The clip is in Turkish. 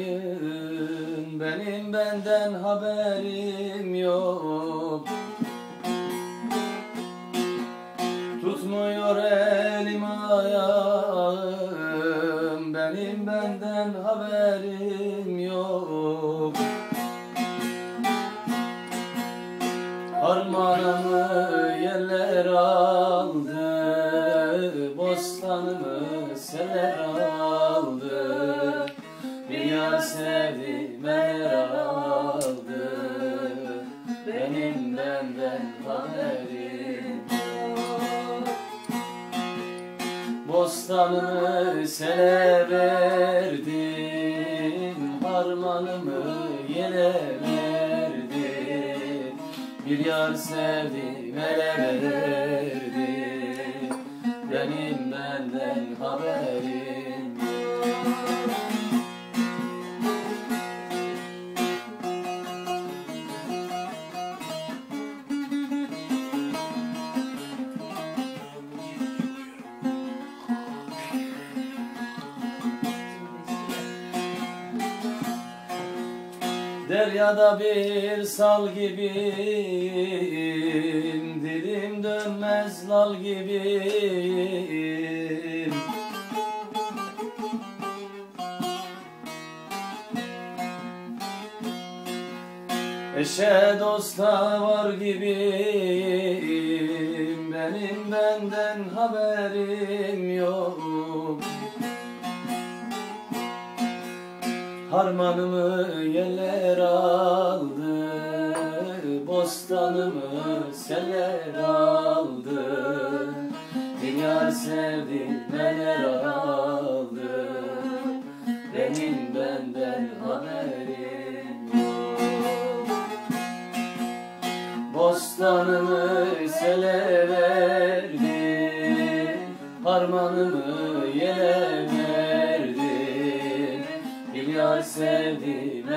olayım Benim benden haberim yok. Tutmuyor elim ayağım Benim benden haberim yok. Harmanımı yeller aldı Bostanımı seller aldı. Bir yar sevdim eller aldı. Benim benden haberim Bostanımı sele verdim Harmanımı yele verdim. Bir yar sevdim ele verdim Benim benden haberim. Deryada bir sal gibiyim Dilim dönmez lal gibiyim Eşe dosta var gibiyim. Benim benden haberim yok. Harmanımı yeller aldı Bostanımı seller aldı. Bir yar sevdim neler aldı Bostanımı sele verdi Harmanımı yele verdi. Bir yar sevdim